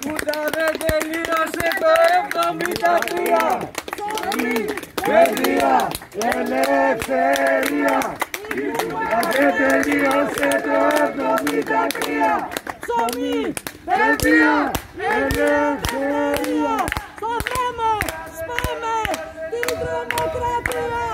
Κούτα δεν τελείωσε το 73 Σωμή, παιδεία, ελευθερία. Κούτα δεν τελείωσε το 73 Σωμή, παιδεία, ελευθερία. Στο δρόμο σπάμε την τρομοκρατία